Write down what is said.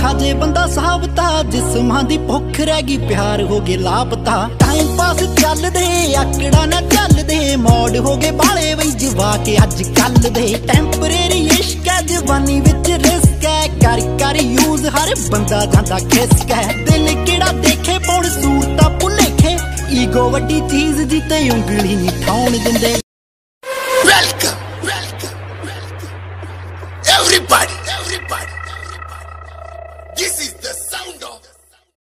ਖਾਜੇ ਬੰਦਾ ਸਾਬਤਾ ਜਿਸਮਾਂ ਦੀ ਭੁੱਖ ਰਹਿ ਗਈ ਪਿਆਰ ਹੋ ਗਏ ਲਾਪਤਾ। ਟਾਈਮ ਪਾਸ ਚੱਲਦੇ ਆਕੜਾ ਨਾ ਚੱਲਦੇ ਮੋੜ ਹੋ ਗਏ ਬਾਲੇ ਵਈ ਜਵਾ ਕੇ ਅੱਜ ਕੱਲ ਦੇ ਟੈਂਪਰੇਰੀ ਇਸ਼ਕ ਹੈ ਜਵਾਨੀ ਵਿੱਚ ਰਿਸਕ ਹੈ ਕਰ ਕਰ ਯੂਜ਼ ਹਰ ਬੰਦਾ ਜਾਂਦਾ ਖਿਸਕ ਹੈ। ਦਿਲ ਕਿਹੜਾ ਦੇਖੇ ਪੌਣ ਸੂਰਤਾਂ ਭੁਲੇਖੇ। ਈਗੋ ਵੱਡੀ ਚੀਜ਼ ਦੀ ਤੇ ਉਂਗਲੀ ਨਹੀਂ ਠਾਉਣ ਦਿੰਦੇ। Welcome, welcome, welcome, everybody.